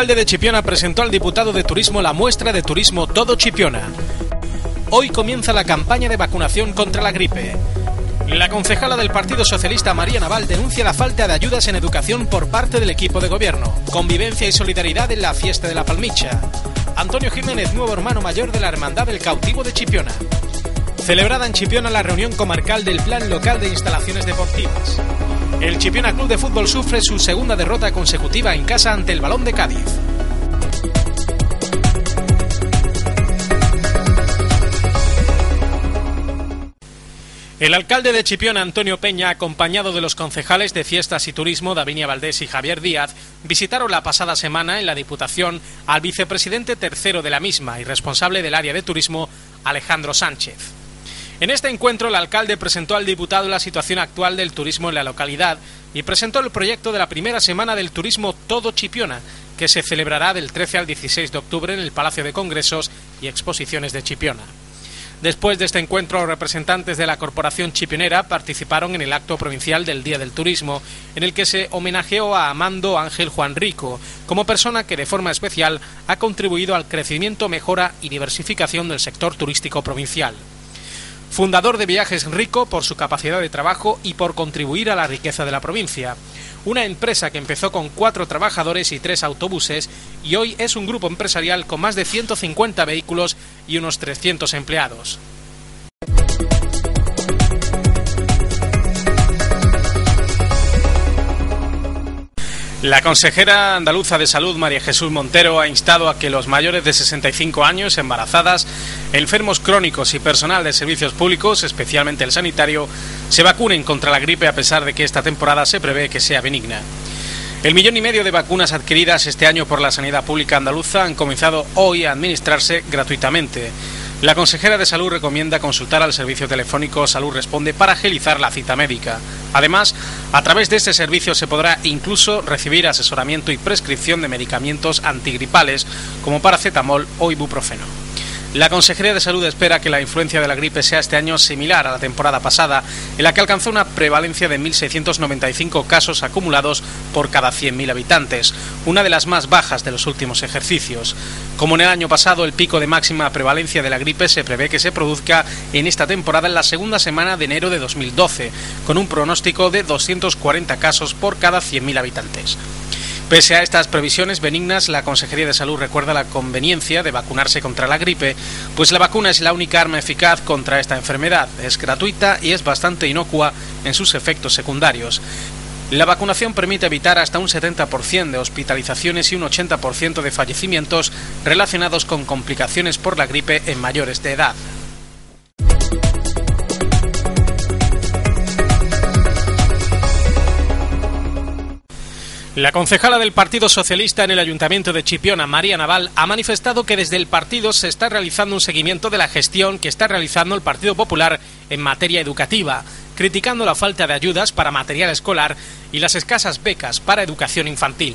Alcalde de Chipiona presentó al diputado de Turismo la muestra de turismo Todo Chipiona. Hoy comienza la campaña de vacunación contra la gripe. La concejala del Partido Socialista María Naval denuncia la falta de ayudas en educación por parte del equipo de gobierno. Convivencia y solidaridad en la fiesta de la Palmicha. Antonio Jiménez, nuevo hermano mayor de la Hermandad del Cautivo de Chipiona. Celebrada en Chipiona la reunión comarcal del Plan Local de Instalaciones Deportivas. El Chipiona Club de Fútbol sufre su segunda derrota consecutiva en casa ante el Balón de Cádiz. El alcalde de Chipiona, Antonio Peña, acompañado de los concejales de Fiestas y Turismo, Davinia Valdés y Javier Díaz, visitaron la pasada semana en la Diputación al vicepresidente tercero de la misma y responsable del área de turismo, Alejandro Sánchez. En este encuentro, el alcalde presentó al diputado la situación actual del turismo en la localidad y presentó el proyecto de la primera semana del turismo Todo Chipiona, que se celebrará del 13 al 16 de octubre en el Palacio de Congresos y Exposiciones de Chipiona. Después de este encuentro, representantes de la Corporación Chipionera participaron en el acto provincial del Día del Turismo, en el que se homenajeó a Amando Ángel Juan Rico, como persona que de forma especial ha contribuido al crecimiento, mejora y diversificación del sector turístico provincial. Fundador de Viajes Rico por su capacidad de trabajo y por contribuir a la riqueza de la provincia una empresa que empezó con cuatro trabajadores y tres autobuses y hoy es un grupo empresarial con más de 150 vehículos y unos 300 empleados. La consejera andaluza de salud María Jesús Montero ha instado a que los mayores de 65 años, embarazadas, enfermos crónicos y personal de servicios públicos, especialmente el sanitario, se vacunen contra la gripe a pesar de que esta temporada se prevé que sea benigna. El millón y medio de vacunas adquiridas este año por la sanidad pública andaluza han comenzado hoy a administrarse gratuitamente. La consejera de Salud recomienda consultar al servicio telefónico Salud Responde para agilizar la cita médica. Además, a través de este servicio se podrá incluso recibir asesoramiento y prescripción de medicamentos antigripales como paracetamol o ibuprofeno. La Consejería de Salud espera que la influencia de la gripe sea este año similar a la temporada pasada, en la que alcanzó una prevalencia de 1.695 casos acumulados por cada 100.000 habitantes, una de las más bajas de los últimos ejercicios. Como en el año pasado, el pico de máxima prevalencia de la gripe se prevé que se produzca en esta temporada en la segunda semana de enero de 2012, con un pronóstico de 240 casos por cada 100.000 habitantes. Pese a estas previsiones benignas, la Consejería de Salud recuerda la conveniencia de vacunarse contra la gripe, pues la vacuna es la única arma eficaz contra esta enfermedad, es gratuita y es bastante inocua en sus efectos secundarios. La vacunación permite evitar hasta un 70% de hospitalizaciones y un 80% de fallecimientos relacionados con complicaciones por la gripe en mayores de edad. La concejala del Partido Socialista en el Ayuntamiento de Chipiona, María Naval, ha manifestado que desde el partido se está realizando un seguimiento de la gestión que está realizando el Partido Popular en materia educativa, criticando la falta de ayudas para material escolar y las escasas becas para educación infantil.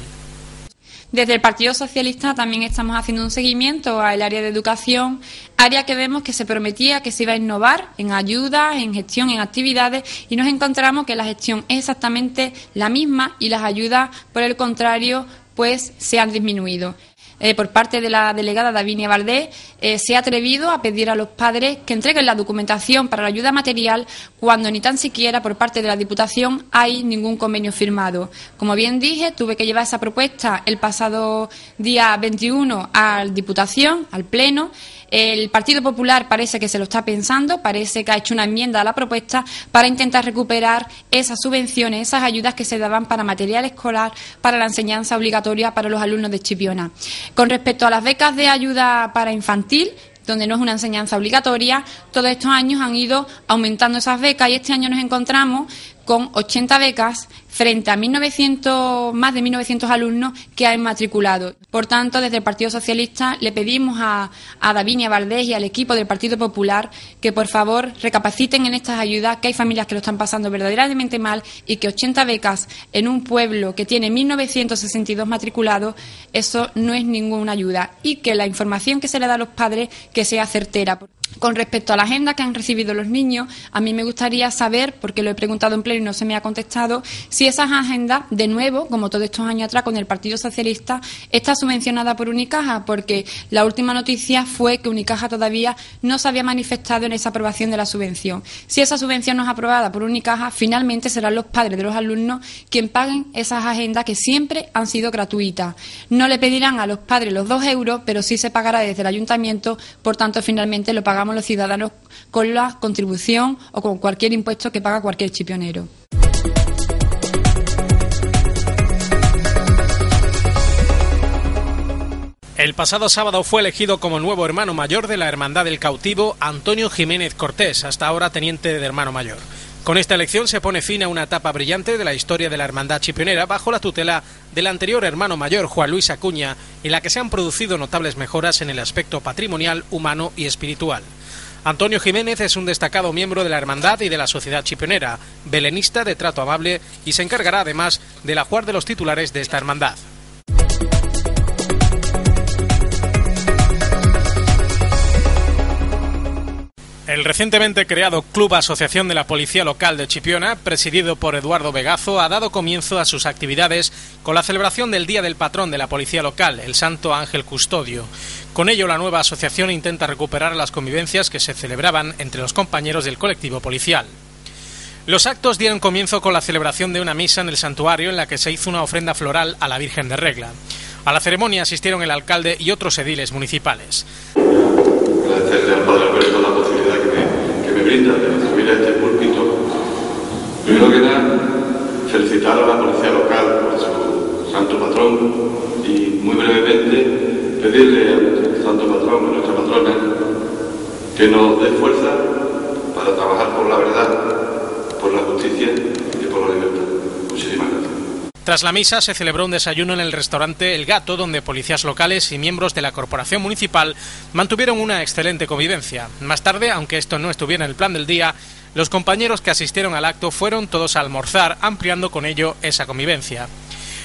Desde el Partido Socialista también estamos haciendo un seguimiento al área de educación, área que vemos que se prometía que se iba a innovar en ayuda, en gestión, en actividades y nos encontramos que la gestión es exactamente la misma y las ayudas, por el contrario, pues se han disminuido. Eh, por parte de la delegada Davinia Valdés, eh, se ha atrevido a pedir a los padres que entreguen la documentación para la ayuda material cuando ni tan siquiera por parte de la Diputación hay ningún convenio firmado. Como bien dije, tuve que llevar esa propuesta el pasado día 21 a la Diputación, al Pleno, el Partido Popular parece que se lo está pensando, parece que ha hecho una enmienda a la propuesta para intentar recuperar esas subvenciones, esas ayudas que se daban para material escolar, para la enseñanza obligatoria para los alumnos de Chipiona. Con respecto a las becas de ayuda para infantil, donde no es una enseñanza obligatoria, todos estos años han ido aumentando esas becas y este año nos encontramos con 80 becas frente a 1900, más de 1.900 alumnos que han matriculado. Por tanto, desde el Partido Socialista le pedimos a, a Davinia Valdés y al equipo del Partido Popular que por favor recapaciten en estas ayudas, que hay familias que lo están pasando verdaderamente mal y que 80 becas en un pueblo que tiene 1.962 matriculados, eso no es ninguna ayuda y que la información que se le da a los padres que sea certera. Con respecto a la agenda que han recibido los niños, a mí me gustaría saber, porque lo he preguntado en pleno y no se me ha contestado, si esas agendas, de nuevo, como todos estos años atrás con el Partido Socialista, está subvencionada por Unicaja, porque la última noticia fue que Unicaja todavía no se había manifestado en esa aprobación de la subvención. Si esa subvención no es aprobada por Unicaja, finalmente serán los padres de los alumnos quien paguen esas agendas que siempre han sido gratuitas. No le pedirán a los padres los dos euros, pero sí se pagará desde el ayuntamiento, por tanto, finalmente lo pagamos los ciudadanos con la contribución o con cualquier impuesto que paga cualquier chipionero. El pasado sábado fue elegido como nuevo hermano mayor de la Hermandad del Cautivo Antonio Jiménez Cortés, hasta ahora teniente de hermano mayor. Con esta elección se pone fin a una etapa brillante de la historia de la Hermandad Chipionera bajo la tutela del anterior hermano mayor Juan Luis Acuña, en la que se han producido notables mejoras en el aspecto patrimonial, humano y espiritual. Antonio Jiménez es un destacado miembro de la Hermandad y de la Sociedad Chipionera, belenista de trato amable y se encargará además del ajuar de los titulares de esta hermandad. El recientemente creado Club Asociación de la Policía Local de Chipiona, presidido por Eduardo Vegazo, ha dado comienzo a sus actividades con la celebración del Día del Patrón de la Policía Local, el Santo Ángel Custodio. Con ello, la nueva asociación intenta recuperar las convivencias que se celebraban entre los compañeros del colectivo policial. Los actos dieron comienzo con la celebración de una misa en el santuario en la que se hizo una ofrenda floral a la Virgen de Regla. A la ceremonia asistieron el alcalde y otros ediles municipales. Brinda de a este púlpito, primero que nada, felicitar a la policía local por su santo patrón y muy brevemente pedirle a nuestro santo patrón, a nuestra patrona, que nos dé fuerza para trabajar por la verdad, por la justicia y por la libertad. Muchísimas gracias. Tras la misa se celebró un desayuno en el restaurante El Gato, donde policías locales y miembros de la corporación municipal mantuvieron una excelente convivencia. Más tarde, aunque esto no estuviera en el plan del día, los compañeros que asistieron al acto fueron todos a almorzar, ampliando con ello esa convivencia.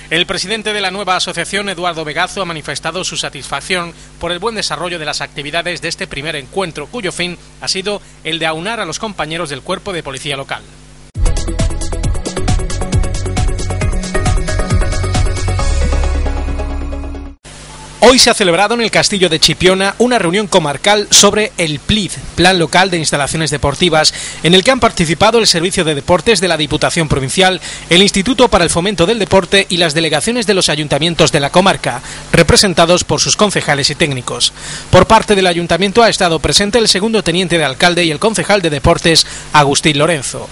El presidente de la nueva asociación, Eduardo Vegazo, ha manifestado su satisfacción por el buen desarrollo de las actividades de este primer encuentro, cuyo fin ha sido el de aunar a los compañeros del cuerpo de policía local. Hoy se ha celebrado en el Castillo de Chipiona una reunión comarcal sobre el PLID, Plan Local de Instalaciones Deportivas, en el que han participado el Servicio de Deportes de la Diputación Provincial, el Instituto para el Fomento del Deporte y las delegaciones de los ayuntamientos de la comarca, representados por sus concejales y técnicos. Por parte del ayuntamiento ha estado presente el segundo teniente de alcalde y el concejal de Deportes, Agustín Lorenzo.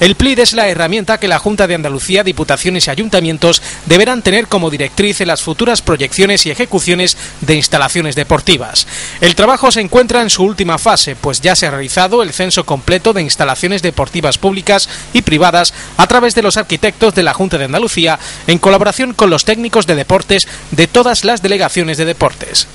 El PLID es la herramienta que la Junta de Andalucía, Diputaciones y Ayuntamientos deberán tener como directriz en las futuras proyecciones y ejecuciones de instalaciones deportivas. El trabajo se encuentra en su última fase, pues ya se ha realizado el censo completo de instalaciones deportivas públicas y privadas a través de los arquitectos de la Junta de Andalucía en colaboración con los técnicos de deportes de todas las delegaciones de deportes.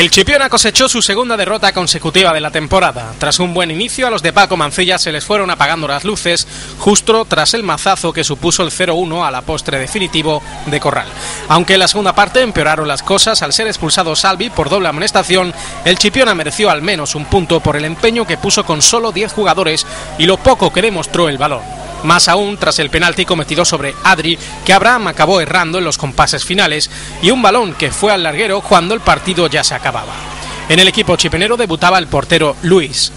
El Chipiona cosechó su segunda derrota consecutiva de la temporada. Tras un buen inicio, a los de Paco Mancilla se les fueron apagando las luces, justo tras el mazazo que supuso el 0-1 a la postre definitivo de Corral. Aunque en la segunda parte empeoraron las cosas al ser expulsado Salvi por doble amonestación, el Chipiona mereció al menos un punto por el empeño que puso con solo 10 jugadores y lo poco que demostró el balón más aún tras el penalti cometido sobre Adri, que Abraham acabó errando en los compases finales, y un balón que fue al larguero cuando el partido ya se acababa. En el equipo chipenero debutaba el portero Luis.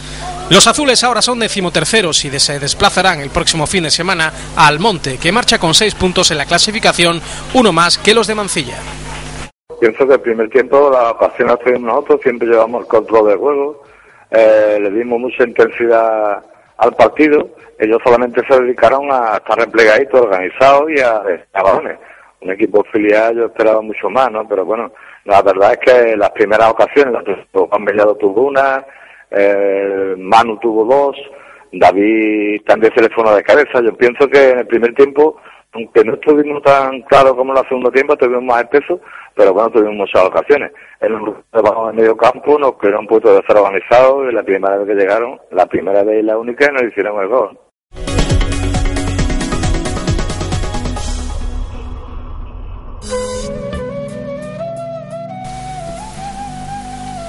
Los azules ahora son decimoterceros y se desplazarán el próximo fin de semana a Almonte, que marcha con seis puntos en la clasificación, uno más que los de Mancilla. Pienso que el primer tiempo la pasión la nosotros, siempre llevamos control del juego, eh, le dimos mucha intensidad al partido ellos solamente se dedicaron a estar replegaditos, organizados y a, balones. Un equipo filial yo esperaba mucho más, ¿no? Pero bueno, la verdad es que las primeras ocasiones, Juan Bellado tuvo una, eh, Manu tuvo dos, David también se le fue una de cabeza. Yo pienso que en el primer tiempo aunque no estuvimos tan claros como en el segundo tiempo, tuvimos más espeso, pero bueno, tuvimos muchas ocasiones. En un trabajo de medio campo nos un punto de ser organizado y la primera vez que llegaron, la primera vez y la única, nos hicieron el gol.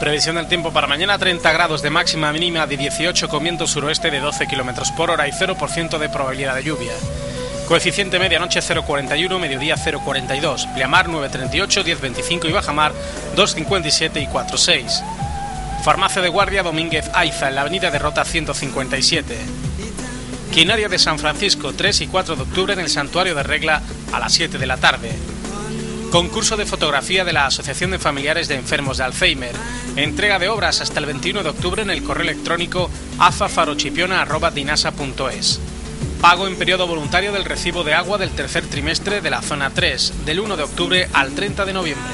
Previsión del tiempo para mañana 30 grados de máxima mínima de 18 con viento suroeste de 12 km por hora y 0% de probabilidad de lluvia. Coeficiente medianoche 0,41, mediodía 0,42, pleamar 9,38, 10,25 y bajamar 2,57 y 4,6. Farmacia de Guardia Domínguez Aiza en la avenida de Rota 157. Quinaria de San Francisco 3 y 4 de octubre en el Santuario de Regla a las 7 de la tarde. Concurso de fotografía de la Asociación de Familiares de Enfermos de Alzheimer. Entrega de obras hasta el 21 de octubre en el correo electrónico afafarochipiona.dinasa.es. Pago en periodo voluntario del recibo de agua del tercer trimestre de la zona 3, del 1 de octubre al 30 de noviembre.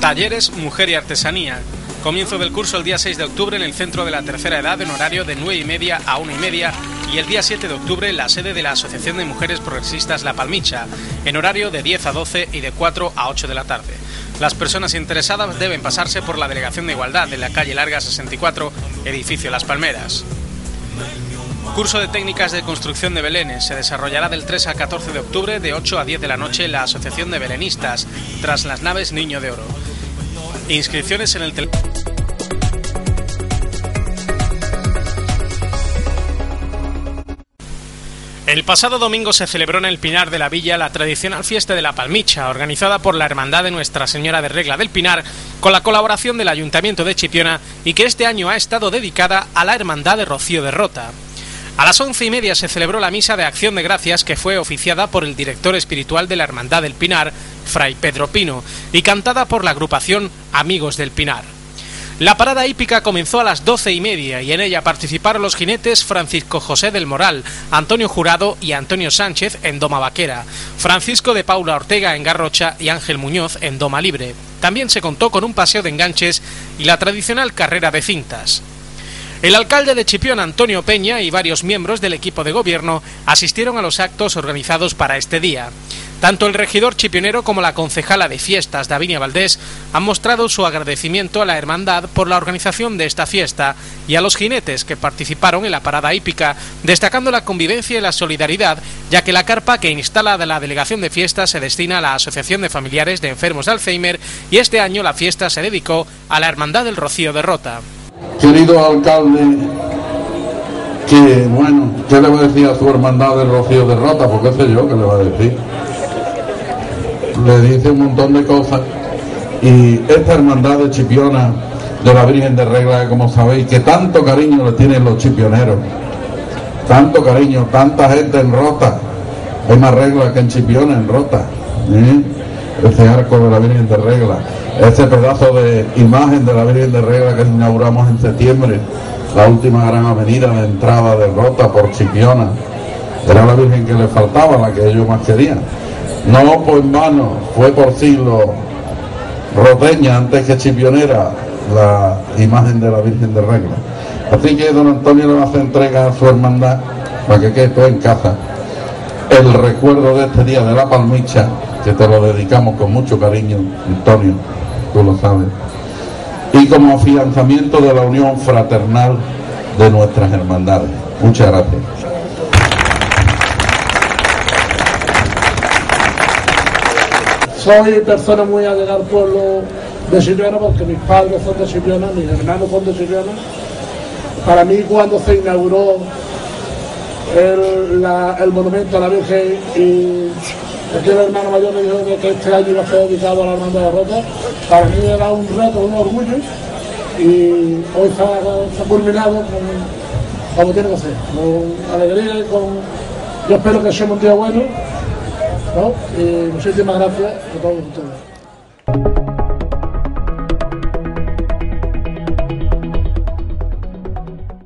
Talleres Mujer y Artesanía. Comienzo del curso el día 6 de octubre en el Centro de la Tercera Edad en horario de 9 y media a 1 y media y el día 7 de octubre en la sede de la Asociación de Mujeres Progresistas La Palmicha en horario de 10 a 12 y de 4 a 8 de la tarde. Las personas interesadas deben pasarse por la Delegación de Igualdad de la calle Larga 64, edificio Las Palmeras. Curso de técnicas de construcción de belenes se desarrollará del 3 al 14 de octubre de 8 a 10 de la noche en la Asociación de Belenistas, tras las naves Niño de Oro. Inscripciones en el teléfono. El pasado domingo se celebró en el Pinar de la Villa la tradicional fiesta de la Palmicha, organizada por la Hermandad de Nuestra Señora de Regla del Pinar, con la colaboración del Ayuntamiento de Chipiona y que este año ha estado dedicada a la Hermandad de Rocío de Rota. A las once y media se celebró la misa de acción de gracias que fue oficiada por el director espiritual de la Hermandad del Pinar, Fray Pedro Pino, y cantada por la agrupación Amigos del Pinar. La parada hípica comenzó a las doce y media y en ella participaron los jinetes Francisco José del Moral, Antonio Jurado y Antonio Sánchez en Doma Vaquera, Francisco de Paula Ortega en Garrocha y Ángel Muñoz en Doma Libre. También se contó con un paseo de enganches y la tradicional carrera de cintas. El alcalde de Chipión, Antonio Peña, y varios miembros del equipo de gobierno asistieron a los actos organizados para este día. Tanto el regidor chipionero como la concejala de fiestas, Davinia Valdés, han mostrado su agradecimiento a la hermandad por la organización de esta fiesta y a los jinetes que participaron en la parada hípica, destacando la convivencia y la solidaridad, ya que la carpa que instala la delegación de fiestas se destina a la Asociación de Familiares de Enfermos de Alzheimer y este año la fiesta se dedicó a la Hermandad del Rocío de Rota. Querido alcalde, que bueno, ¿qué le va a decir a su hermandad del Rocío de Rota? Porque sé yo qué le va a decir. Le dice un montón de cosas. Y esta hermandad de Chipiona, de la Virgen de Regla, como sabéis, que tanto cariño le tienen los chipioneros, tanto cariño, tanta gente en Rota, hay más regla que en Chipiona, en Rota. ¿eh? Ese arco de la Virgen de Regla ese pedazo de imagen de la Virgen de Regla que inauguramos en septiembre, la última gran avenida de entrada de Rota por Chipiona, era la Virgen que le faltaba, la que ellos más querían. No en vano, fue por siglos roteña antes que chipionera la imagen de la Virgen de Regla. Así que don Antonio le hacer entrega a su hermandad para que quede todo en casa. El recuerdo de este día de la palmicha, que te lo dedicamos con mucho cariño, Antonio tú lo sabes, y como afianzamiento de la unión fraternal de nuestras hermandades. Muchas gracias. Soy persona muy allegada al pueblo de Siriana porque mis padres son de Siriana, mis hermanos son de Siriana. Para mí cuando se inauguró el, el monumento a la Virgen y Aquí el hermano mayor me dijo que este año iba a ser dedicado a la hermandad de Rota. Para mí era un reto, un orgullo y hoy está, culminado como tiene que ser, con alegría y con... Yo espero que sea un día bueno ¿no? y muchísimas gracias a todos ustedes.